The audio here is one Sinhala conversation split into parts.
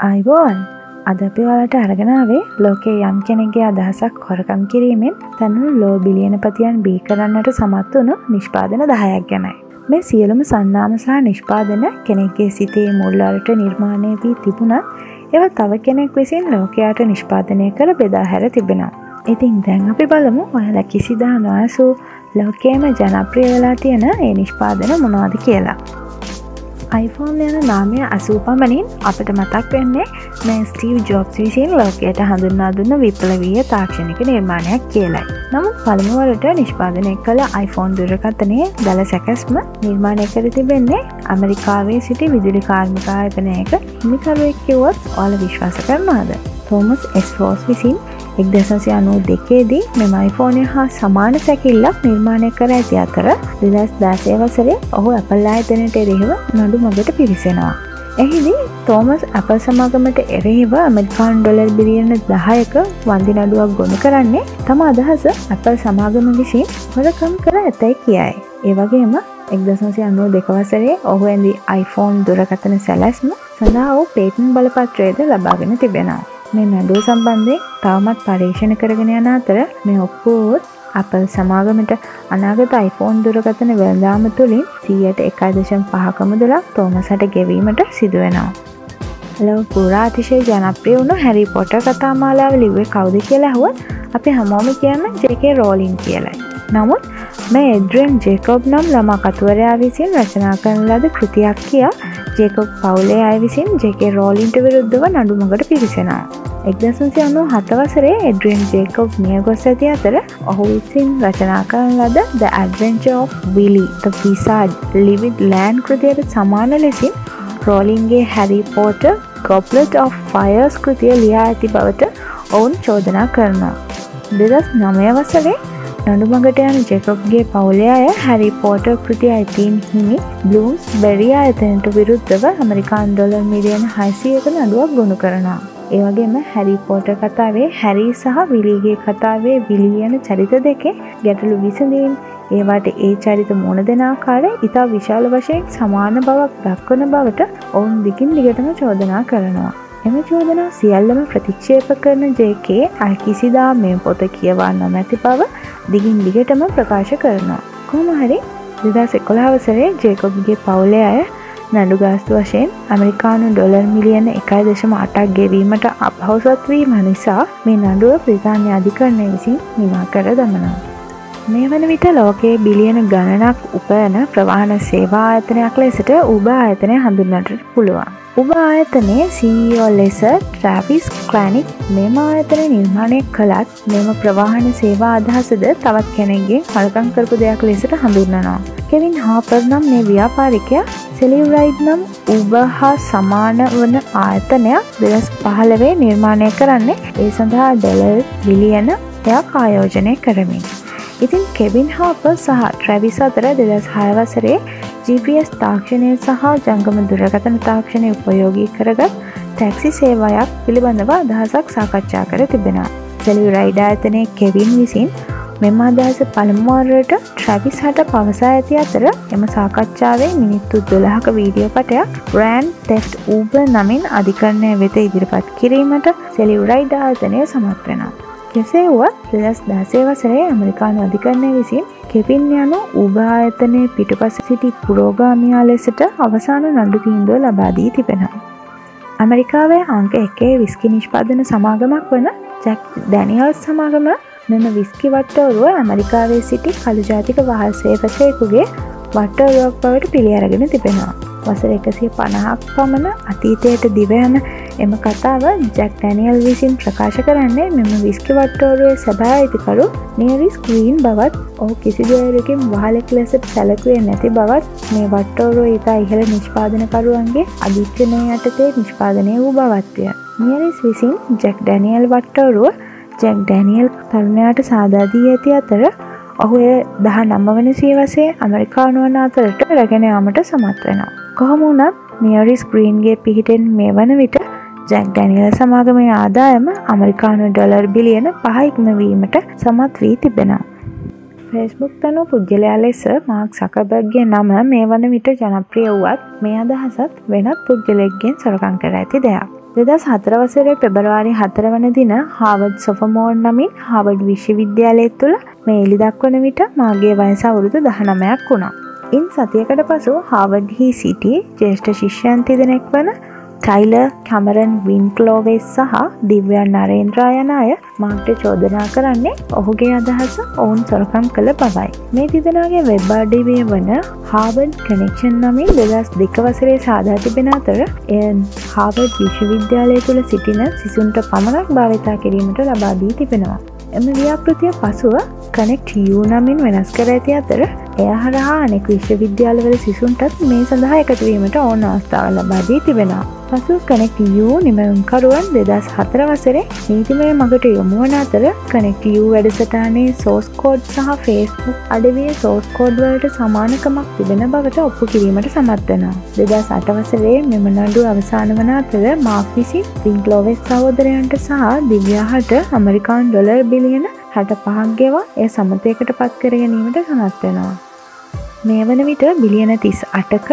අයිබෝන් අද අපි වලට අරගෙනාවේ ලෝකේ යම් කෙනෙගේ අදහසක් කොරකම් කිරීමෙන් තැනුණු ලෝ බිලියනපතියන් බී කරන්නට සමත් වුණු නිෂ්පාදන දහයක් ගැනයි. මේ සියලුම සන්නාමසා නිෂ්පාදන කෙනෙක්ගේ සිතේ මුල්ලරට නිර්මාණය වී තිබුණත් එව තව කෙනෙක් විසින් ලෝකයාට නිෂ්පාදනය කර බෙදා හැර තිබෙනවා. ඉතින් දැන් අපි බලමු ඔයාල කිසිදා නොයසූ ලෝකේම ජනප්‍රිය වෙලා තියෙන ඒ නිෂ්පාදන මොනවාද කියලා. iPhone යන නාමය අසූ පමණින් අපට මතක් වෙන්නේ මේ ස්ටීව් ජොබ්ස් විසින් ලෝකයට හඳුන්නා දුන්න විප්ලවීය තාක්ෂණික නිර්මාණයක් කියලයි. නමුත් පළමුවලට නිෂ්පාදනය කළ iPhone දුරකතනය දළ සැකැස්ම නිර්මාණය කර තිබෙන්නේ ඇමරිකාවේ සිටි විදුලි කාර්මිකායතනයක හිමිකරුවෙක් කිව්වොත් ඕල විශ්වාස කරනවාද. තෝමස් එස්ෆෝස් විසින් එක් දෙසසි අනූ දෙකේදී මෙම iPhoneෆෝනය හා සමාන සැකිල්ලක් නිර්මාණය කර ඇති අතර දෙදස් දාසය වසරේ ඔහු ඇපල් ආයතනයට එරෙහිව නඩු මගට පිරිසෙනවා. එහිදී තෝමස් අප සමාගමට එරෙහිව ඇමරිකාන් ඩොලර් බිලියන දහයක වන්දි නඩුවක් ගොුණු කරන්නේ තම අදහස අපල් සමාගම විසින් හොරකම් කර ඇතැයි කියයි. ඒවගේම එක්දසන්සි අනුව දෙකවසරේ ඔහු ඇදි iPhone දුරකතන සැලැස්ම සඳහා වූ පේටන් බලපත්‍රයද ලබාගෙන තිබෙනවා. මේ නැඩුව සම්බන්ධය තවමත් පර්ේෂණ කරගෙන යන අතර මේ ඔක්කෝත් අප සමාගමට අනාගත iPhone දුරගතන වෙළදාම තුළින් සීයට එකයි දශම් පහකමුදලක් තෝමසට ගෙවීමට සිදුවෙනවා. ලව පුරාතිශය ජනප්‍රිය වුණු හැරි පොට කතාමාලාව ලිවේ කවුද කියලා හුවත් අපි හමෝම කියන්න ජේකේ රෝලින් කියලයි. නමුත් මේ එඩ්‍රෙන් ජේකෝබ් නම් ළමා කතුවරයා විසින් රචනා කරන ලද කෘතියක් කියා ජේකොබ් පවුලේ අය විසින් ජෙකේ රෝලින්ට විරුද්ධව නඩුමඟට පිරිසෙනවා. එක්දසන්සි අනු හතවසරේ එඩ්‍රියන් ජේකොබ් මිය ගොස් ඇති අතර ඔහු විසින් රචනා කරන ලද ද ඇඩවෙන්ච of විලි ත පිසාඩ් ලිවිඩ් ලෑන් කෘතියට සමාන ලෙසින් රෝලින්ගේ හැරි පෝට ගොබ්ලට් of ෆයර්ස් කෘතිය ලියා ඇති බවට ඔවුන් චෝදනා කරනවා. දෙදස් නමය වසරේ නඩුමගට යන ජෙකොබ්ගේ පවුලේ අය හැරි පෝට කෘති අයිතීන් හිමි බ්ලූම්ස් බැරියා ඇතනට විරුද්ධව ඇමරිකාන් ඩොලර් මිලියන හයිසියක නඩුවක් ගොුණු කරනවා. ඒවගේම හැරි පෝට කතාවේ හැරි සහ විලිගේ කතාවේ විලියන චරිත දෙකේ ගැටලු විසඳීම් ඒවාට ඒ චරිත මුණ දෙනාකාර ඉතා විශාල වශයෙන් සමාන බවක් දක්වන බවට ඔවුන් දිකින් දිගටම චෝදනා කරනවා. එම චෝදනා සියල්ලම ප්‍රතික්ෂේප කරන ජේකේ අය කිසිදා මේ පොත කියවා නොමැති බව දිගින් දිගටම ප්‍රකාශ කරනවා. කොමහරි දෙදා සෙකොලාවසරේ ජේකොබ්ගේ පවුලේ අය නඩුගාස්තු වශයෙන් ඇමරිකානු ඩොලර් මිලියන එකයි දශම අටක් ගෙවීමට අපහවසත්වීම නිසා මේ නඩුව ප්‍රධාන්‍ය අධිකරණය විසින් නිමා කර දමනවා. මේ වන විට ලෝකයේ බිලියන ගණනක් උපයන ප්‍රවාහන සේවා ආයතනයක් ලෙසට උබ ආයතනය හඳුන්නට පුළුවන්. උබ ආයතනය සීෝ e ලෙස ට්‍රවිස් ක්ලෑනික් මෙම ආයතන නිර්මාණය කළත් මෙම ප්‍රවාහන සේවා අදහසද තවත් කෙනෙගේ හල්කං කරපු දෙයක් ලෙසට හඳුන්නනවා. කෙවින් හාපර් නම් මේ ව්‍යාපාරිකය සෙලිවරයිඩ් නම් උබ හා සමාන වන ආයතනයක් දෙදස් පහලවේ නිර්මාණය කරන්නේ ඒ සඳහා ඩොලර් බිලියන එයක් ආයෝජනය කරමින්. ඉතින් කෙවින් හාප සහ ට්‍රැවිස් අතර දෙදස් හයවසරේ GPS තාක්ෂණය සහ ජංගම දුරගතන තාක්ෂණය උපයෝගී කරගත් ටැක්සි සේවයක් පිළිබඳව අදහසක් සාකච්ඡා කර තිබෙනවා. සෙලි රයිඩ ඇතනය කෙවින් විසින් මෙම අදහස පළමුවරට ට්‍රැවිස් හට පවසා ඇති අතර එම සාකච්ඡාවේ මිනිත්තු දොළහක වීඩියෝ පටයක් බ්‍රෑන්් තෙස්ට් ඌබ නමින් අධිකරණය වෙත ඉදිරිපත් කිරීමට සෙලි රයිඩ ආතනය සමත් වෙනවා. කෙසේ වුවත් දෙදස් දාසේ වසරේ ඇමරිකානු අධිකරණය විසින් කෙවින් යනු උභායතනය පිටුපස සිටි පුරෝගාමියා ලෙසට අවසාන නඩු තීන්දුව ලබාදී තිබෙනවා. ඇමරිකාවේ අංක එකේ විස්කි නිෂ්පාදන සමාගමක් වන ජැක් දැනියල් සමාගම මෙම විස්කි වට්ටවරුව ඇමරිකාවේ සිටි කළුජාතික වහල් සේවකයකුගේ වට්ටරුවක් බවට පිළියරගෙන තිබෙනවා. වසර එකසිය පණහක් පමණ අතීතයට දිවයන එම කතාව ජැක් ටැනියල් විසින් ප්‍රකාශ කරන්නේ මෙම විස්කි වට්ටෝරුවේ සැබෑ අයිතිකරු නියරිස් කීන් බවත් ඕ කිසි දෙයරකින් වහලෙක් ලෙසට සැලකුවේ නැති බවත් මේ වට්ටෝරුව ඉතා ඉහළ නිෂ්පාදනකරුවන්ගේ අධිච්චනය යටතේ නිෂ්පාදනය වූ බවත්වය. නියරිස් විසින් ජැක් ඩැනියල් වට්ටෝරුව ජැක් ඩැනියල් තරුණයාට සාදාදී ඇති අතර ඔහු දහ නම්මවන සියවසේ ඇමරිකානුවන අතරට රැගෙන යාමට සමත් වෙනවා. කොහොමුණත් නියරිස් ග්‍රීන්ගේ පිහිටෙන් මේ වන විට ජැක් ඩැනියල් සමාගමේ ආදායම අමරිකානු ඩොලර් බිලියන පහයික්මවීමට සමත් වී තිබෙනවා. ෆෙස්බුක් තනු පුද්ගලයා ලෙස මාක් සකබර්ගේ නම මේ වන විට ජනප්‍රිය වුවත් මේ අදහසත් වෙනත් පුද්ගලෙක්ගෙන් සොරකං කර ඇති දෙයක්. දෙදස් හතරවසරේ පෙබරවාරි හතර වන දින හාවඩ් සොෆමෝන් නමින් හාවඩ් විශ්වවිද්‍යාලය තුළ මේ එලි දක්වන විට මාගේ වයස අවුරුදු දහනමයක් වුණා. ඉන් සතියකට පසු හාවඩ් හි සිටි ජේෂ්ඨ ශිෂ්‍යයන් තිදෙනෙක් වන ටයිල කැමරන් වින්ක්ලෝවෙස් සහ දිව්‍යන් නරේන්ද්‍රා යන අය මාර්ට චෝදනා කරන්නේ ඔහුගේ අදහස ඔවුන් සොරකම් කළ බවයි. මේ තිදෙනගේ වෙබ්බාඩිවිය වන හාබඩ් කනෙක්ෂන් නමින් දෙදස් දෙකවසරේ සාධා තිබෙන අතර එය හාබඩ් විශ්වවිද්‍යාලය තුළ සිටින සිසුන්ට පමණක් භාවිතා කිරීමට ලබාදී තිබෙනවා. එම ව්‍යාපෘතිය පසුව කනෙක්ට යූ නමින් වෙනස් කර ඇති අතර එය හරහා අනෙක් විශ්වවිද්‍යාලවල සිසුන්ටත් මේ සඳහා එකතුවීමට ඕන අවස්ථාව ලබාදී තිබෙනවා. පසු කනෙක්ටයූ නිමවුම්කරුවන් දෙදස් හතර වසරේ නීතිමය මගට යොමුවන අතර කනෙක්ටයූ වැඩසටානේ සෝස්කෝඩ් සහ ෆේස්බුක් අඩවිය සෝස්කෝඩ්වලට සමානකමක් තිබෙන බවට ඔප්පු කිරීමට සමත්වනවා. දෙදස් අටවසරේ මෙම නඩු අවසාන වන අතර මාක් විසින් පින්ක්ලෝවෙස් සහෝදරයන්ට සහ දිව්‍යාහට අමරිකාන් ඩොලර් බිලියන හැට පහක්ගෙවා එය සමතයකට පත් කර ගැනීමට සමත්වෙනවා. මේ වන විට බිලියන තිස් අටක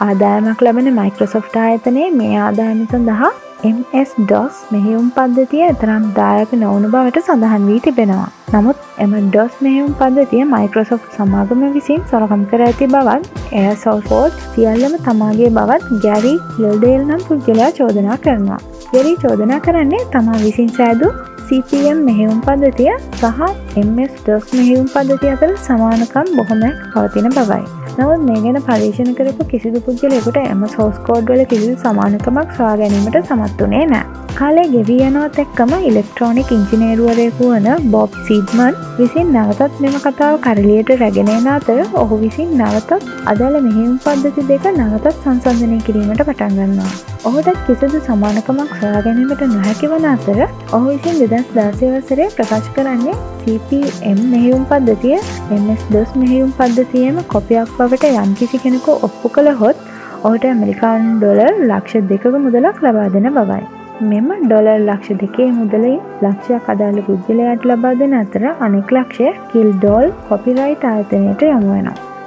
ආදායමක් ලබන මයික්‍රසොෆ්ට ආයතනයේ මේ ආදායම සඳහා MS-ඩොස් මෙහෙයුම් පද්ධතිය එතරම් දායක නොවුණු බවට සඳහන් වී තිබෙනවා. නමුත් එම ඩොස් මෙහෙයුම් පද්ධතිය මයික්‍රසොෆ් සමාගම විසින් සොරකම් කර ඇති බවත් එය සෝෆෝට් සියල්ලම තමාගේ බවත් ගැරි ලෙල්ඩේල් නම් පුද්ගලයා චෝදනා කරනවා. ගැරි චෝදනා කරන්නේ තමා විසින් සෑදු CPM මෙහෙවුම් පද්ධතිය සහ MS ඩොස් මෙහෙවුම් පද්ධතිය අතර සමානකම් බොහොමයක් පවතින බවයි. නවත් මේ ගැන පරීක්ෂණ කරපු කිසිදු පුද්ගලෙකුට එම සෝස්කෝඩ්වල කිසිදු සමානකමක් සවා ගැනීමට සමත් වනේ නෑ. කාලේ ගෙවී යනවත් එක්කම ඉලෙක්ට්‍රෝනික් ඉංජිනේරුවරයකු වන බොබ් සිඩ්මන් විසින් නවතත් මෙම කතාව කරලියට රැගෙනන අතර ඔහු විසින් නවතත් අදාළ මෙහෙම් පද්ධති දෙක නවතත් සංසන්ධනය කිරීමට පටන්ගන්නවා. ඔහුටත් කිසිදු සමානකමක් සොයා ගැනීමට නොහැකි වන අතර ඔහු විසින් දෙදස් දාසය වසරේ ප්‍රකාශ කරන්නේ CPM මෙහෙවුම් පද්ධතිය MS දොස් මෙහෙවුම් පද්ධතියම කොපියක් බවට යම්කිසි කෙනෙකු ඔප්පු කළ හොත් ඔහුට ඇමරිකාන් ඩොලර් ලක්ෂ දෙකක මුදලක් ලබා දෙන බවයි. මෙම ඩොලර් ලක්ෂ දෙකේ මුදලින් ලක්ෂයක් අදාළ පුද්ගලයාට ලබා දෙන අතර අනෙක් ලක්ෂය කිල් ඩෝල් කොපිරයිට් ආයතනයට යමුවෙනවා.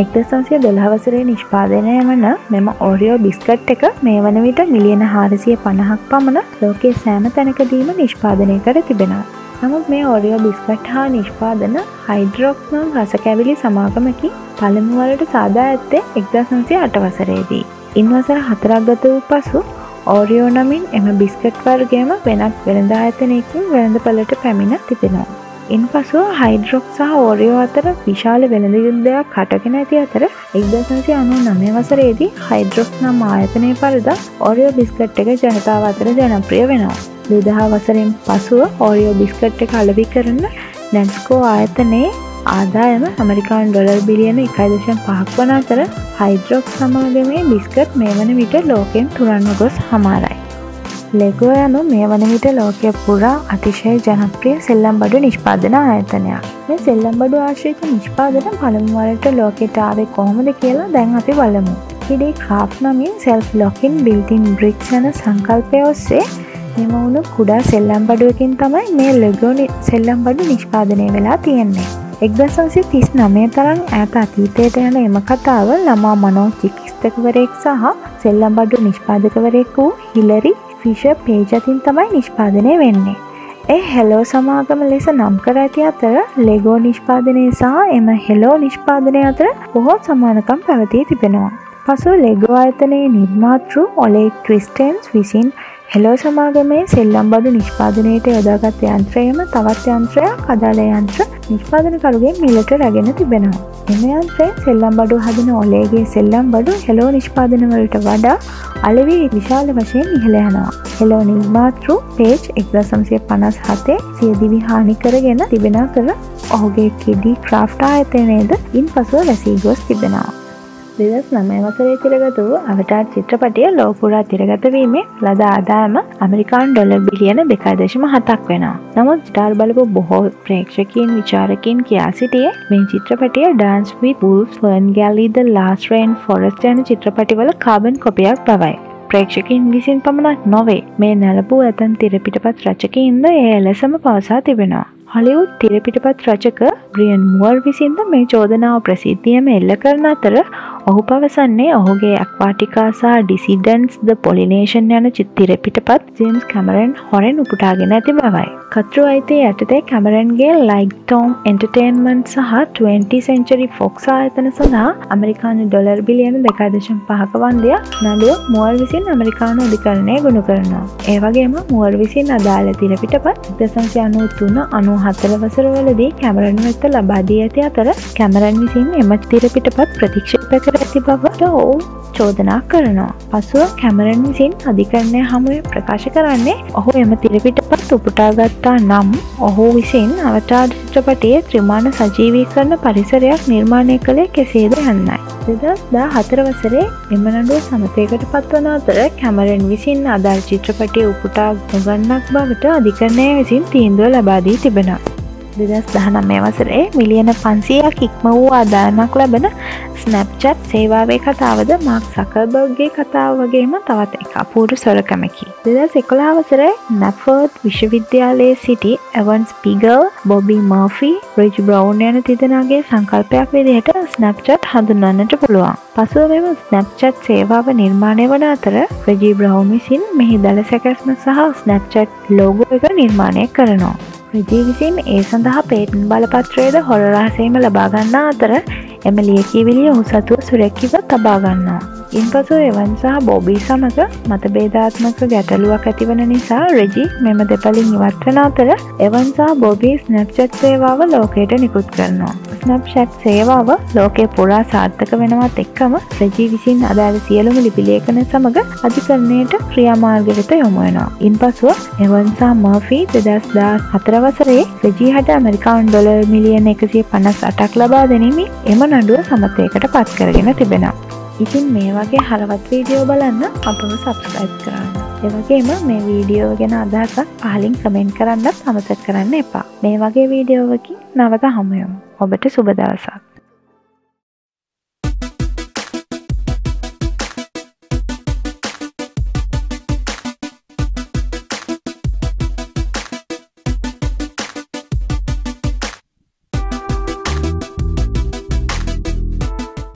එක්ද සංසිය දොළහවසරේ නිෂ්පාදනය වන මෙම ඕරියෝ බිස්කට් එක මේ වන විට මිලියන හාරසිය පණහක් පමණ ලෝකයේ සෑම තැනකදීම නිෂ්පාදනය කර තිබෙනවා. නමුත් මේ ඔරියෝ බිස්කට් හා නිෂ්පාදන හයිඩ්‍රොක්නම් රසකැවිලි සමාගමකි පළමුවලට සාදා ඇත්තේ එක්දසන්සේ අටවසරේදී. ඉන්වසර හතරක් ගත වූ පසු ඕරියෝ නමින් එම බිස්කට් වර්ගේම වෙනත් වෙළඳ ආයතනයකින් වෙළඳ පලට පැමිණ තිබෙනවා. ඉන් පසුව හයිඩ්‍රොක් සහ ඕරියෝ අතර විශාල වෙළඳ යුද්ධයක් හටගෙන ඇති අතර එක්දසන්සි අනු නමය වසරේදී හයිඩ්‍රොක් නම් ආයතනය පරද ඔරියෝ බිස්කට් එක ජනතාව අතර ජනප්‍රිය වෙනවා. දෙදහා වසරෙන් පසුව ඕරියෝ බිස්කට් එක අලවි කරන්න නැන්ස්කෝ ආයතනයේ ආදායම ඇමරිකාන් ඩොලර් බිලියන එකයිදශන් පහක් වන අතර හයිඩ්‍රොක් සමාගමේ බිස්කට් මේ වන විට ලෝකෙන් තුරන්න ගොස් හමාරයි. ලෙගෝ යනු මේ වන විට ලෝකය පුරා අතිශය ජනප්‍රිය සෙල්ලම් බඩු නිෂ්පාදන ආයතනයක් මේ සෙල්ලම් බඩු ආශ්‍රිත නිෂ්පාදන පළමුවලට ලෝකෙටාවේ කොහොමද කියලා දැන් අපි බලමු. හිඩේ ක්‍රාප් නමින් සෙල්ෆ් ලොකින් බිල්ටින් බ්‍රික්ෂණ සංකල්පය ඔස්සේ නිමවුණු කුඩා සෙල්ලම් බඩුවකින් තමයි මේ ලෙගෝනි සෙල්ලම් බඩු නිෂ්පාදනය වෙලා තියෙන්නේ. එක්දසන්සි තිස් නමේ තරම් ඇත අතීතයට යන එම කතාව ළමා මනෝ චිකිස්තකවරයෙක් සහ සෙල්ලම් බඩු නිෂ්පාදකවරයෙක් වූ හිලරි ෆිෂ පේජතින් තමයි නිෂ්පාදනය වෙන්නේ. ඒ හෙලෝ සමාගම ලෙස නම් කර ඇති අතර ලෙගෝ නිෂ්පාදනය සහ එම හෙලෝ නිෂ්පාදනය අතර බොහෝ සමානකම් පැවතිී තිබෙනවා. පසු ලෙගෝ අයතනයේ නිර්මාතෘ ඔලේ ක්‍රිස්ටන්ස් විසින් හෙලෝ සමාගමේ සෙල්ලම් බඩු නිෂ්පාදනයට යොදාගත් යන්ත්‍රයම තවත් යන්ත්‍රයක් අදාළ යන්ත්‍ර නිෂ්පාදනකරුගෙන් මිලට රැගෙන තිබෙනවා. එම යන්ත්‍රය සෙල්ලම් බඩු හදන ඔලේගේ සෙල්ලම් බඩු හෙලෝ නිෂ්පාදනවලට වඩා අලවී විශාල වශයෙන් ඉහළ යනවා. හෙලෝ නිර්මාතෘ පේජ් එක්දසම්සිය පනස් හතේ සියදිවි හානි කරගෙන තිබෙන කළ ඔහුගේ කිඩි ක්‍රාෆ්ටා ඇතනේද ඉන් පසුව වැසී ගොස් තිබෙනවා. දෙදස් නමය වසරේ තිරගත වූ අවටාර් චිත්‍රපටිය ලෝපුරා තිරගතවීමේ ලද ආදායම ඇමරිකාන් ඩොල බිලියන දෙකාදශම හතක් වෙනවා. නමුත් ස්ටාර් බලපු බොහෝ ප්‍රේක්ෂකින් විචාරකින් කියා සිටියේ මේ චිත්‍රපටිය ඩාන්ස් වී පුල් ෆර්න් ගැලිද ලාස්රේන් ෆොරස්ට යන චිත්‍රපටිවල කාබන් කොපියක් බවයි. ප්‍රේක්ෂකින් විසින් පමණක් නොවේ මේ නැලපු ඇතන් තිරපිටපත් රචකින්ද ඒ එලෙසම පවසා තිබෙනවා. හොලිවුඩ් තිරපිටපත් රචක බ්‍රියන් මුවර් විසින්ද මේ චෝදනාව ප්‍රසිද්ධියම එල්ල කරන අතර ඔහු පවසන්නේ ඔහුගේ ඇක්වාටිකාසා ඩිසිඩන්ස් ද පොලිනේෂන් යන චිත්තිරපිටපත් ජේම්ස් කැමරන් හොරෙන් උපුටාගෙන ඇති බවයි. කතෘ අයිතේ යටතේ කැමරන්ගේ ලයික් ටෝම් එන්ටර්ටේන්මන්් සහ 20 සෙන්චරි ෆොක්ස් ආයතන සඳහා අමරිකානු ඩොලර් බිලියන දෙකාදශම් පහක වන්දයක් නඩුව මුවල් විසින් ඇමරිකානු අධිකරණය ගුණ කරනවා. ඒවගේම මුවල් විසින් අදාළ තිරපිටපත් දසංසි අනු තුන අනු හතර වසරවලදී කැමරන් වෙත්ත ලබාදී ඇති අතර කැමරන් විසින් එම තිරපිටපත් ප්‍රතික්ෂප කර ඇති බවට ඔවු චෝදනා කරනවා. පසුව කැමරන් විසින් අධිකරණය හමුවේ ප්‍රකාශ කරන්නේ ඔහු එම තිරපිටපත් උපුටාගත්තා නම් ඔහු විසින් අවටා චිත්‍රපටයේ ත්‍රමාණ සජීවී කරන පරිසරයක් නිර්මාණය කළේ කෙසේද යන්නයි. දෙදස් දා හතරවසරේ එම නඩුව සමතයකට පත්වන අතර කැමරන් විසින් අදල් චිත්‍රපටය උපුටා නොගන්නක් බවට අධිකරණය විසින් තීන්දුව ලබාදී තිබෙනවා. දෙදස් දහනම්මය වසරේ මිලියන පන්සියක් ඉක්ම වූ ආදායමක් ලැබෙන ස්නැප්චට් සේවාවේ කතාවද මාක් සකබර්ගේ කතාව වගේම තවත් එක අපූරු සොරකමකි. දෙදස් එකොලාවසරේ නැෆර්ත් විශ්වවිද්‍යාලයේ සිටි ඇවන්ස් පිගල් බොබි මර්ෆි රජ් බ්‍රවන්් යන තිදෙනගේ සංකල්පයක් විදිහට ස්නැප්චට් හඳුන්වන්නට පුළුවන්. පසුව මෙම ස්නැප්චට් සේවාව නිර්මාණය වන අතර රජී බ්‍රවන්් විසින් මෙහි දළ සැකැස්ම සහ ස්නැප්චට් ලෝගෝ එක නිර්මාණය කරනවා. රජී විසින් ඒ සඳහා පේටන් බලපත්‍රයේද හොරරහසේම ලබාගන්නා අතර එම ලියකිවිලිය ඔහු සතුව සුරැක්කිව තබාගන්නවා. ඉන් පසු එවන්සා බෝබී සමඟ මතබේධාත්මක ගැටලුවක් ඇතිවන නිසා රෙජි මෙම දෙපලින් ඉවත්වන අතර එවන්සා බෝබී ස්නැප්චට් සේවාව ලෝකයට නිකුත් කරනවා. ස්නප්ෂට් සේවාව ලෝකය පුරා සාර්ථක වෙනවත් එක්කම රජී විසින් අදාළ සියලුම ලිපිලියකන සමඟ අධිකරණයට ක්‍රියාමාර්ගවෙත යොමුවෙනවා. ඉන් පසුව එවන්සා මර්ෆී දෙදස් දා හතරවසරේ රජී හට ඇමරිකාන් ඩොලර් මිලියන එකසිය පනස් අටක් ලබා දෙනීමි එම නඩුව සමතයකට පත් කරගෙන තිබෙනවා. ඉතින් මේ වගේ හරවත් වීඩියෝ බලන්න අපම සබස්ක්‍රයිබ් කරන්න. එවගේම මේ වීඩියෝ ගැන අදහසක් පහලින් කමෙන්ට් කරන්නත් අමතක් කරන්න එපා. මේ වගේ වීඩියෝවකින් නවත හමුයමු. ඔබට සුබ දවසක්.